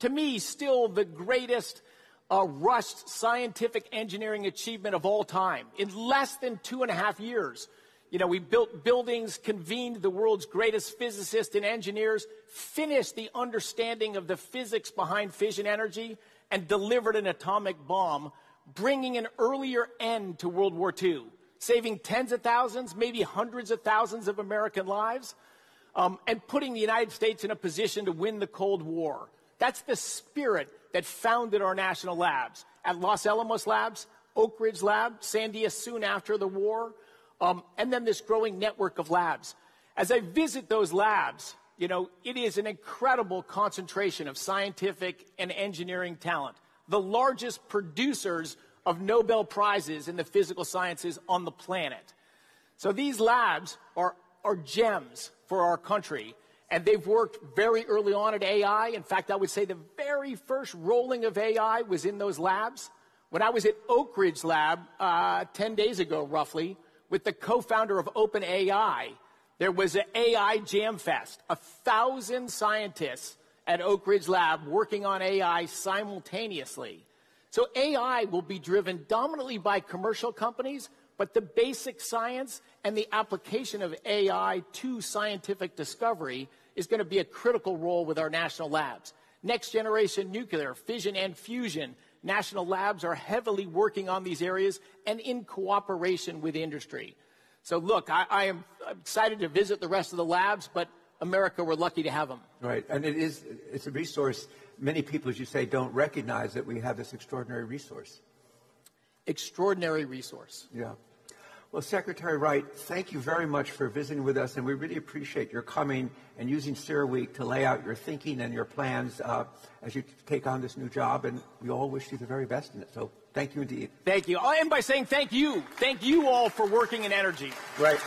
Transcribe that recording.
To me, still the greatest uh, rushed scientific engineering achievement of all time. In less than two and a half years, you know, we built buildings, convened the world's greatest physicists and engineers, finished the understanding of the physics behind fission energy, and delivered an atomic bomb, bringing an earlier end to World War II, saving tens of thousands, maybe hundreds of thousands of American lives, um, and putting the United States in a position to win the Cold War. That's the spirit that founded our national labs. At Los Alamos Labs, Oak Ridge Lab, Sandia soon after the war, um, and then this growing network of labs. As I visit those labs, you know, it is an incredible concentration of scientific and engineering talent. The largest producers of Nobel Prizes in the physical sciences on the planet. So these labs are, are gems for our country. And they've worked very early on at AI. In fact, I would say the very first rolling of AI was in those labs. When I was at Oak Ridge Lab uh, 10 days ago, roughly, with the co-founder of OpenAI, there was an AI Jam Fest. A thousand scientists at Oak Ridge Lab working on AI simultaneously. So AI will be driven dominantly by commercial companies, but the basic science and the application of AI to scientific discovery is going to be a critical role with our national labs. Next generation nuclear, fission and fusion, national labs are heavily working on these areas and in cooperation with industry. So look, I, I am excited to visit the rest of the labs, but America, we're lucky to have them. Right, and it is, it's a resource. Many people, as you say, don't recognize that we have this extraordinary resource. Extraordinary resource. Yeah. Well, Secretary Wright, thank you very much for visiting with us, and we really appreciate your coming and using CERAWeek to lay out your thinking and your plans uh, as you take on this new job, and we all wish you the very best in it. So thank you indeed. Thank you. I'll end by saying thank you. Thank you all for working in energy. Right.